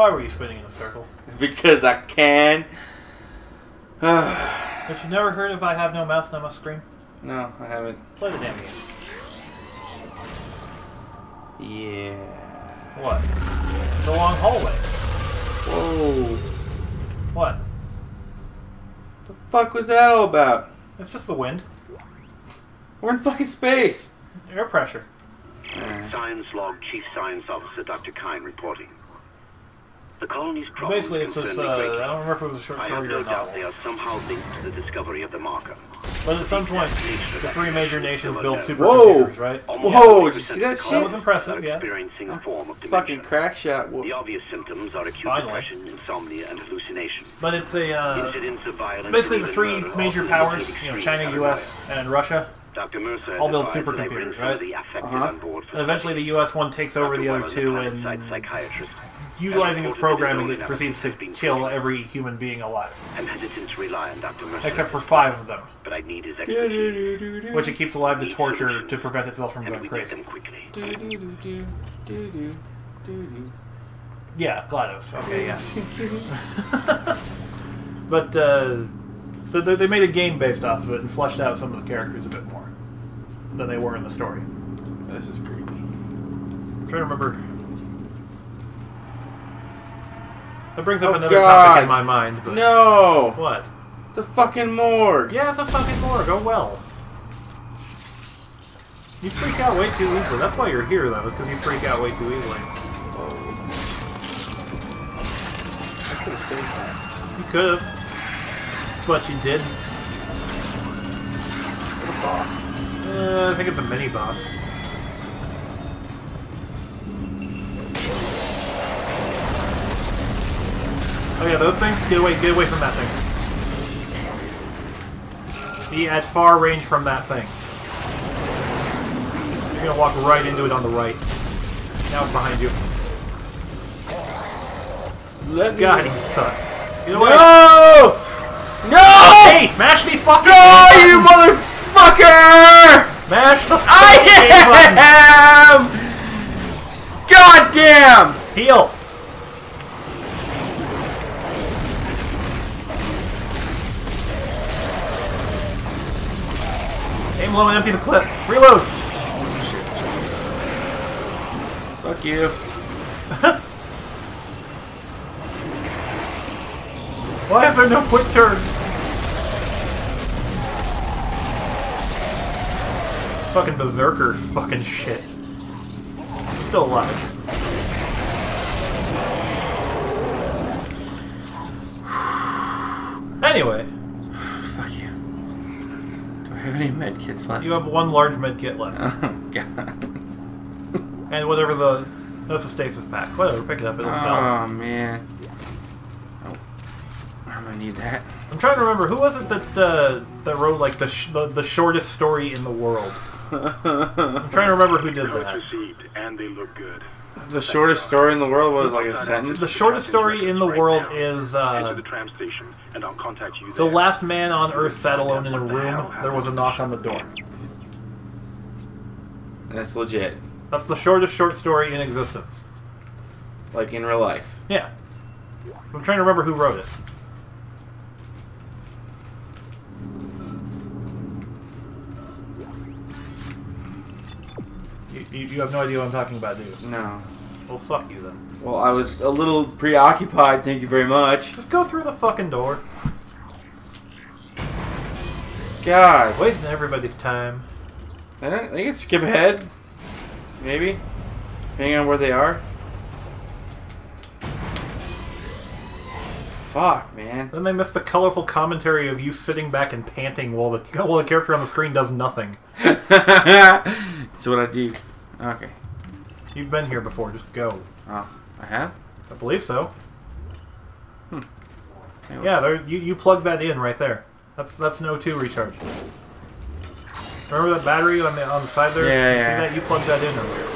Why were you spinning in a circle? Because I can. no, But you never heard of I have no mouth and I must scream? No, I haven't. Play the damn game. Yeah. What? The long hallway. Whoa. What? The fuck was that all about? It's just the wind. We're in fucking space. Air pressure. Science log Chief Science Officer Dr. Kyne reporting. The colony's problem Basically, it's this. Uh, concern me greatly. I don't remember if it was a short I have story no or doubt not. they are somehow linked to the discovery of the marker. But at some point, the three major nations build supercomputers, right? Almost Whoa, 40% did you see that shit? That was impressive, yeah. experiencing a form of dementia. Fucking crack shot. Wha- The obvious symptoms are acute Finally. depression, insomnia, and hallucination. But it's a. Uh, Incidents of violence basically, the three major powers, you know, China, U.S., and Russia, Dr. Mercer all build advised that I bring supercomputers, right? Uh-huh. on board for and eventually the. U.S. one takes over the other two, and outside psychiatrist utilizing its has reported that programming, it proceeds to kill every human being alive, I'm hesitant to rely on Dr. Mercer. except for five of them, But I need his expertise. which it keeps alive to torture to prevent itself from going we get crazy. them quickly. Yeah, GLaDOS. Okay, yeah. but uh, they, they- they made a game based off of it and fleshed out some of the characters a bit more than they were in the story. This is creepy. I'm trying to remember. That brings up Oh, another God. topic in my mind. But No! What? It's a fucking morgue! Yeah, it's a fucking morgue. Oh well. You freak out way too easily. That's why you're here, though, is because you freak out way too easily. I could have saved that. You could have, but you didn't. What a boss. Uh, I think it's a mini boss. Oh yeah, those things. Get away! Get away from that thing. Be at far range from that thing. You're gonna walk right into it on the right. Now it's behind you. Let me- God, he sucks. Get away! No! No! Hey, mash the fucking No, A you motherfucker! Mash the I fucking A button! am! God damn! Heal! And empty the clip. Reload! Fuck you. Why is there no quick turn? Fucking berserker fucking shit. Still alive. Anyway, Fuck you. Do I have any medkits left? you have one large med kit left. Oh, God. And whatever the... That's a stasis pack. Whatever, pick it up, it'll sell. Oh, man. Oh. I'm gonna need that. I'm trying to remember, who was it that uh, that wrote, like, the, sh the, the shortest story in the world? I'm trying to remember who did that. received, and they look good. The shortest story in the world was like a sentence? The shortest story in the world is uh, the tram station, and I'll contact you the there. last man on Earth sat alone in a room. There was a knock on the door. That's legit. That's the shortest short story in existence. Like in real life. Yeah. I'm trying to remember who wrote it. You, you, have no idea what I'm talking about, do you? No. Well, fuck you then. Well, I was a little preoccupied, thank you very much. Just go through the fucking door. God. Wasting everybody's time. I, don't, I can skip ahead. Maybe. Depending on where they are. Fuck, man. Then they miss the colorful commentary of you sitting back and panting while the while the character on the screen does nothing. That's what I do. Okay. You've been here before. Just go. Oh, I have? I believe so. Hmm. Anyways. Yeah, there, you you plug that in right there. That's that's an O2 recharge. Remember that battery on the on the side there? Yeah, you yeah. See that? You plugged that in earlier.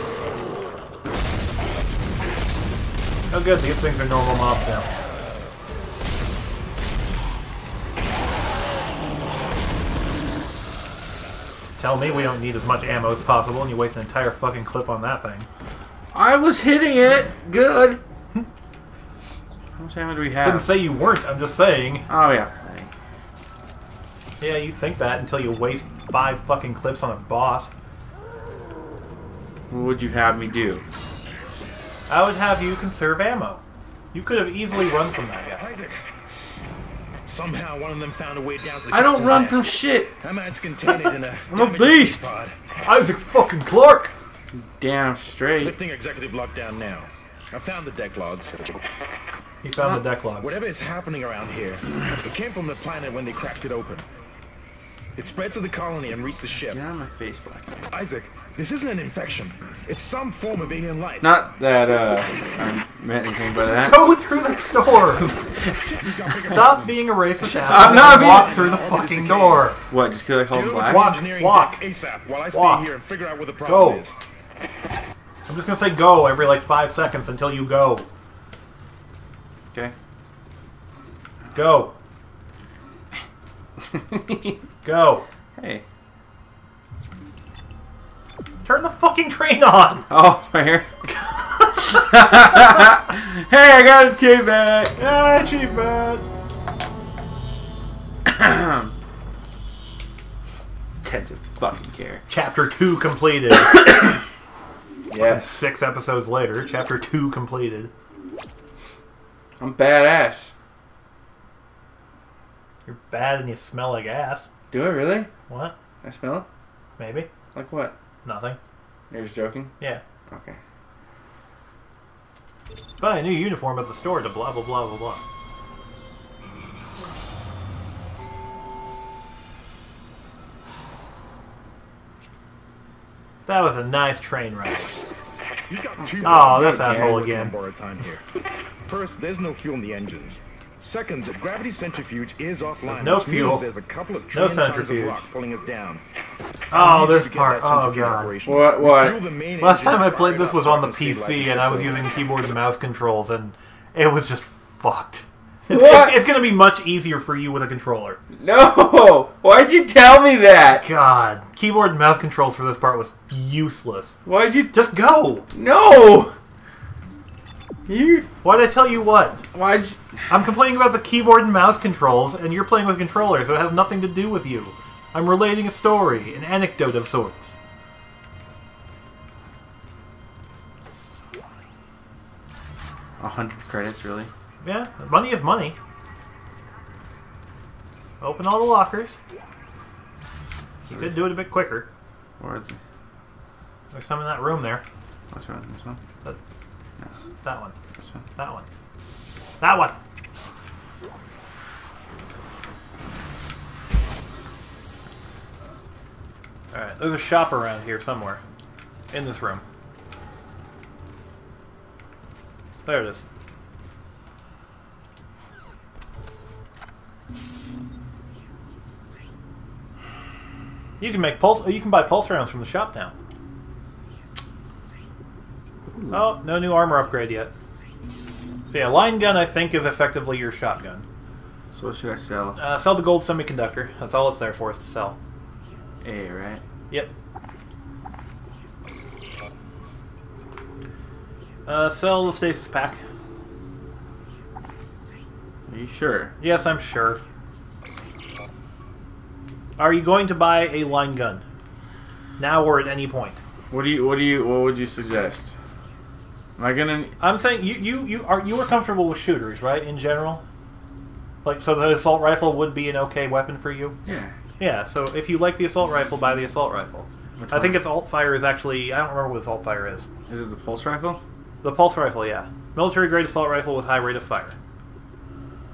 Oh, good. These things are normal mobs now. Tell me we don't need as much ammo as possible, and you waste an entire fucking clip on that thing. I was hitting it. Good. How much ammo do we have? Didn't say you weren't. I'm just saying. Oh yeah. Yeah, you think that until you waste five fucking clips on a boss. What would you have me do? I would have you conserve ammo. You could have easily run from that guy. Isaac. Somehow one of them found a way down to the I don't run nest. from shit. I'm a I'm a damaged beast. pod. Isaac fucking Clarke! Damn straight. Lifting executive lockdown now. I found the deck logs. He found the deck logs. Whatever is happening around here, it came from the planet when they cracked it open. It spread to the colony and reached the ship. Get out of my face, Black. Isaac, this isn't an infection. It's some form of alien life. Not that uh, I meant anything by that. Go through the door! Stop being a racist asshole I'm not and being- walk through the fucking door! What? Just because I called Get him over black? Walk, walk, ASAP while I stay walk. here and figure out what the problem Go. is. I'm just gonna say go every like five seconds until you go. Okay. Go. Go. hey. Turn the fucking train on! Oh, right here. hey, I got a tape back. Yeah, achievement! Doesn't fucking care. Chapter 2 completed. Yes. Six episodes later, chapter 2 completed. I'm badass. You're bad and you smell like ass. Do I really? What? I smell it? Maybe? Like what? Nothing. You're just joking? Yeah. Okay. Buy a new uniform at the store to blah blah blah blah blah. That was a nice train ride. You've got two Oh, this asshole again. on time here. First, there's no fuel in the engines. Second, the gravity centrifuge is offline. no which fuel. There's a couple of No trillion tons of centrifuge. rock pulling us down. Oh, We need this part. Oh god. What? What? Fuel the main Last time I played this was on the PC and I was using keyboard and mouse controls and it was just fucked. It's, What? it's, it's gonna be much easier for you with a controller. No! Why'd you tell me that? God, keyboard and mouse controls for this part was useless. Why'd you? Just go. No! You? Why'd I tell you what? Why'd? I'm complaining about the keyboard and mouse controls, and you're playing with controllers, so it has nothing to do with you. I'm relating a story, an anecdote of sorts. A hundred credits, really? Yeah, money is money. Open all the lockers. You could do it a bit quicker. Or is it? There's some in that room there. What's one? This one? That, that one. This one? That one. That one. Alright, there's a shop around here somewhere. In this room. There it is. You can make pulse. You can buy pulse rounds from the shop now. Oh, no new armor upgrade yet. So yeah, line gun I think is effectively your shotgun. So what should I sell? Uh, sell the gold semiconductor. That's all it's there for us to sell. A, right? Yep. Uh, sell the stasis pack. Are you sure? Yes, I'm sure. Are you going to buy a line gun? Now or at any point? What do you? What do you? What would you suggest? Am I gonna? I'm saying you you you are you are comfortable with shooters, right? In general, like so the assault rifle would be an okay weapon for you. Yeah. Yeah. So if you like the assault rifle, buy the assault rifle. Which I think its alt fire is actually I don't remember what its alt fire is. Is it the pulse rifle? The pulse rifle, yeah, military grade assault rifle with high rate of fire.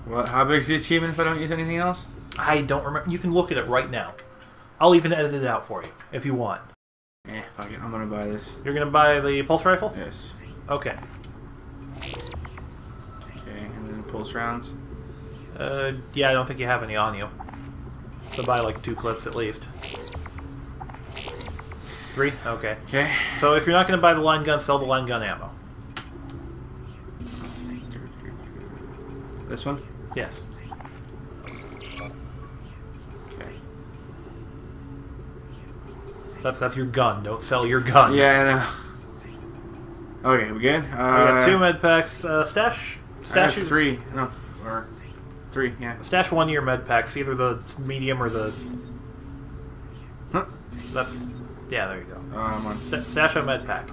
What? How big's the achievement if I don't use anything else? I don't remember. You can look at it right now. I'll even edit it out for you if you want. Eh, fuck it. I'm gonna buy this. You're gonna buy the pulse rifle? Yes. Okay. Okay, and then pulse rounds. Uh, yeah, I don't think you have any on you. So buy like two clips at least. Three? Okay. Okay. So if you're not gonna buy the line gun, sell the line gun ammo. This one. Yes. Okay. That's that's your gun. Don't sell your gun. Yeah, I know. Okay, we good? Uh, I got two med packs. Uh, stash I Stash three. No, or three. Yeah. Stash one your med packs, either the medium or the. Huh. That's yeah. There you go. Uh, I'm on. Sta- Stash a med pack,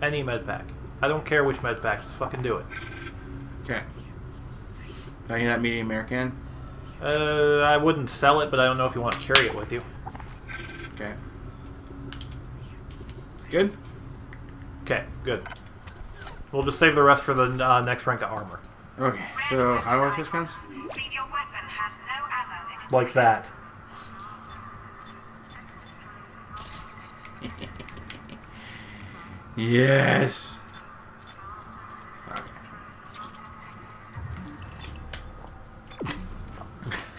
any med pack. I don't care which med pack. Just fucking do it. Okay. I get that medium American? Uh, I wouldn't sell it, but I don't know if you want to carry it with you. Okay. Good. Okay, good. We'll just save the rest for the uh, next rank of armor. Okay. So how do I switch guns? Read your weapon has no ammo in it. Like that. Yes.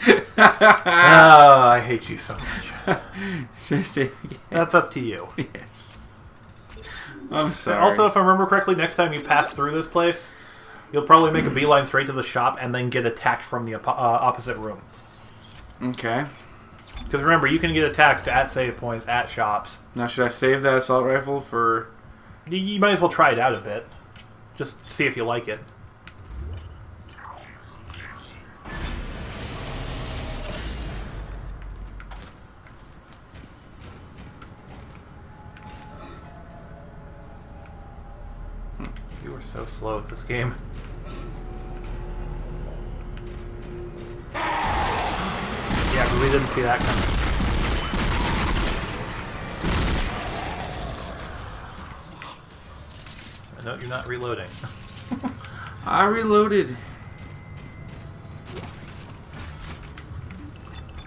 Oh, I hate you so much. Just say again. That's up to you. Yes. I'm sorry. Also, if I remember correctly, next time you pass through this place, you'll probably make a beeline straight to the shop and then get attacked from the uh, opposite room. okay. Because remember, you can get attacked at save points at shops. Now should I save that assault rifle for? You, you might as well try it out a bit. Just see if you like it. Were so slow at this game. Yeah, but we didn't see that coming. I know you're not reloading. I reloaded.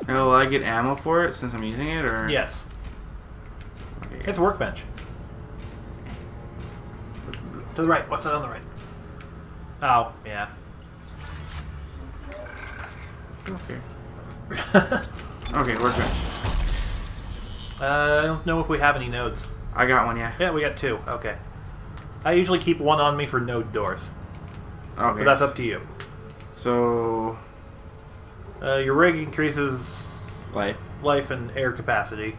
Oh, will I get ammo for it since I'm using it, or? yes, Okay. it's a workbench. To the right. What's that on the right? Oh, yeah. Okay. Okay, workbench. Uh, I don't know if we have any nodes. I got one, yeah. Yeah, we got two. Okay. I usually keep one on me for node doors, Okay. but that's up to you. So, Uh, your rig increases life. life and air capacity.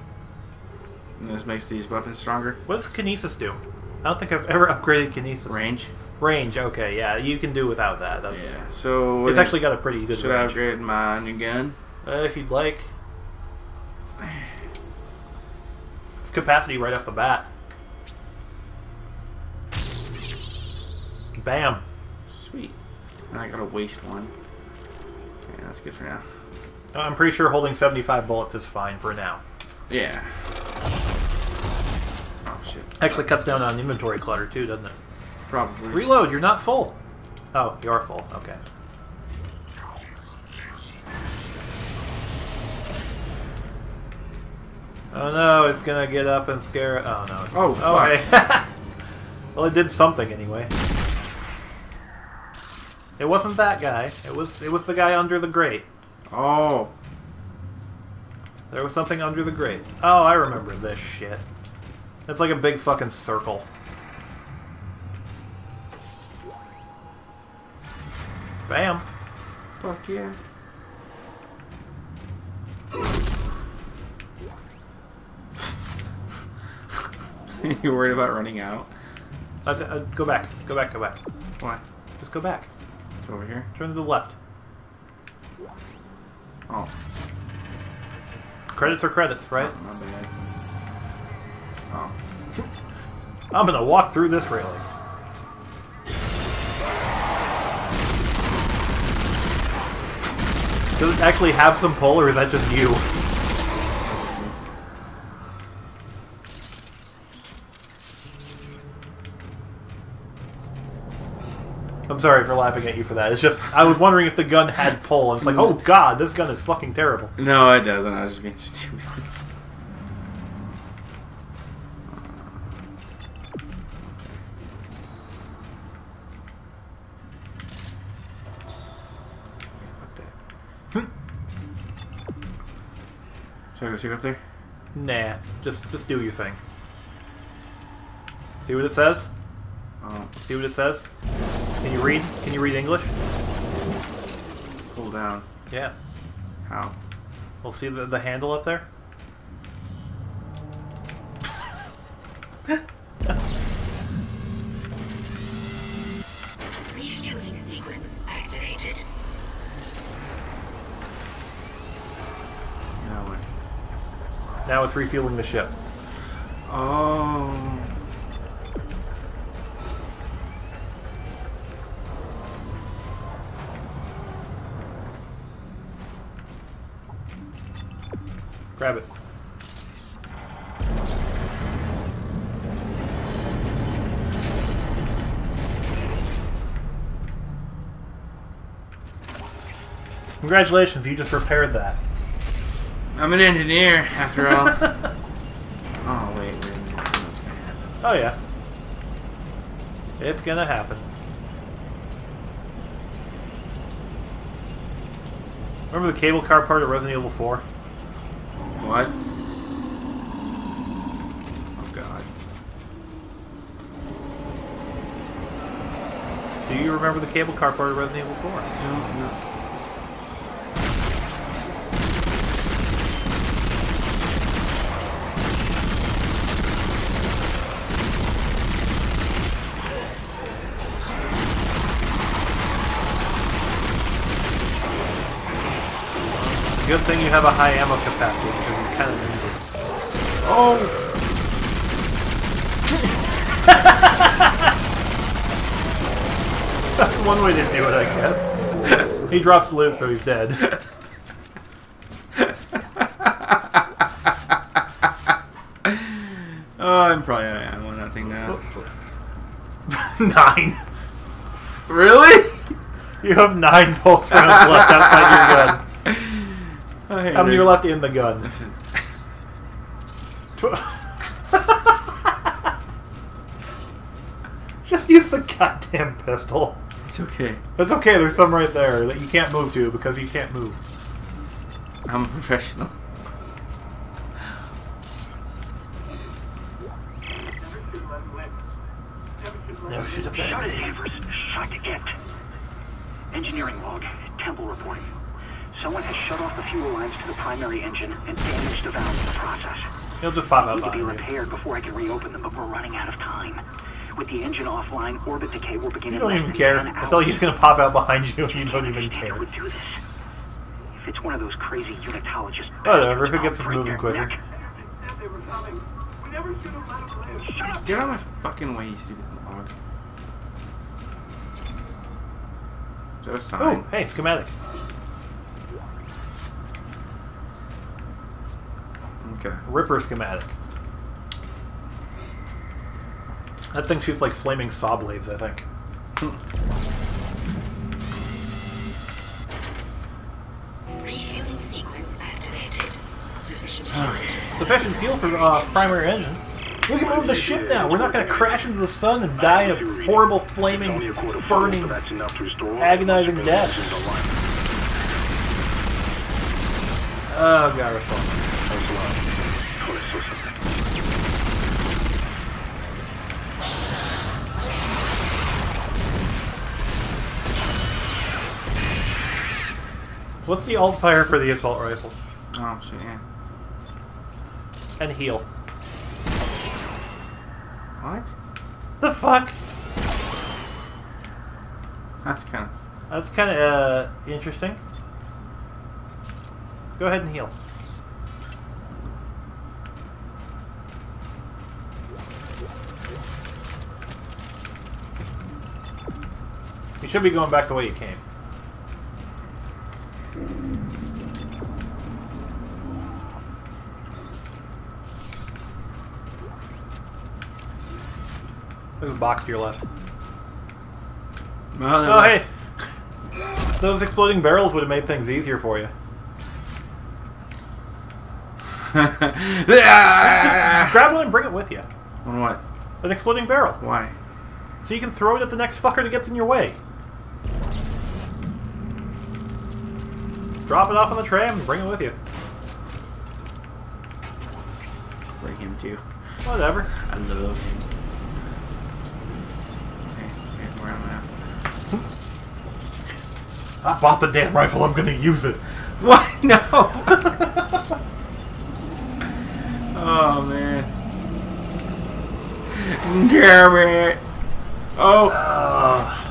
And this makes these weapons stronger. What does kinesis do? I don't think I've ever upgraded kinesis. Range. Range. Okay, yeah, you can do without that. That's, Yeah. So It's actually got a pretty good should I upgrade my new gun? Uh, if you'd like. Capacity right off the bat. Bam. Sweet. And I gotta waste one. Yeah, that's good for now. I'm pretty sure holding 75 bullets is fine for now. Yeah. Oh. Actually cuts down on inventory clutter too, doesn't it? Probably. Reload, you're not full. Oh, you are full. Okay. Oh no, it's gonna get up and scare. Oh no. It's... Oh, fuck. okay. well, it did something anyway. It wasn't that guy. It was. It was the guy under the grate. Oh. There was something under the grate. Oh, I remember this shit. It's like a big fucking circle. Bam. Fuck yeah. you worried about running out? Uh, uh, go back. Go back. Go back. What? Just go back. It's over here? Turn to the left. Oh. Credits are credits, right? My bad. Oh. I'm gonna walk through this railing. Does it actually have some pull, or is that just you? I'm sorry for laughing at you for that. It's just I was wondering if the gun had pull. and It's like, oh god, this gun is fucking terrible. No, it doesn't. I was just being stupid. Should I go check up there? Nah, just just do your thing. See what it says? Oh, See what it says? Can you read? Can you read English? pull down. Yeah. How? We'll see the, the handle up there. Refueling the ship. Oh. Grab it. Congratulations, you just repaired that. I'm an engineer, after all. oh, wait, wait, wait. Gonna? Oh yeah. It's gonna happen. Remember the cable car part of Resident Evil 4? What? Oh, God. Do you remember the cable car part of Resident Evil 4? No, no. Good thing you have a high ammo capacity because you kind of need it. Oh! That's one way to do it, I guess. he dropped loot, so he's dead. Oh, I'm probably out of ammo on that thing now. nine. Really? You have nine pulse rounds left outside your gun. Oh, hey, How many are left in the gun? Just use the goddamn pistol. It's okay. It's okay, there's some right there that you can't move to because you can't move. I'm a professional. Never should have Shut it, Danvers. Shut it. Engineering log. Temple reporting. Someone has shut off the fuel lines to the primary engine and damaged the valve in the process. He'll just pop out Need to be repaired before I can reopen them, but we're running out of time. With the engine offline, orbit decay will begin You in don't less even than care. I thought he's hours. gonna pop out behind you and you don't even care. who would do this. If it's one of those crazy unitologists. Whatever, if it I'll gets us break moving their quicker. neck. Shut up! Get out of my fucking way, you stupid log. Is that a sign? Oh, hey, schematic. Okay. Ripper schematic. That thing shoots like flaming saw blades, I think. Refueling sequence activated. Sufficient Sufficient fuel for uh, primary engine. We can move the ship now. We're not going to crash into the sun and die of horrible, flaming, burning, agonizing death. Oh, God, we're slow. What's the alt fire for the assault rifle? Oh, shit, yeah. And heal. What? The fuck? That's kind of... That's kind of uh, interesting. Go ahead and heal. You should be going back the way you came. There's a box to your left. Well, Oh, hey! Those exploding barrels would have made things easier for you. Grab one and bring it with you. On what? An exploding barrel. Why? So you can throw it at the next fucker that gets in your way. Drop it off on the tram and bring it with you. Bring him too. Whatever. I love him. Okay, okay, where am I at? I bought the damn rifle, I'm gonna use it. What? No! oh, man. Damn it! Oh! Uh,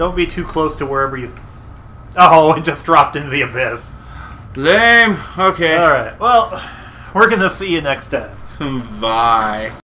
don't be too close to wherever you Oh, it just dropped into the abyss. Lame. Okay. All right. Well, we're gonna see you next time. Bye.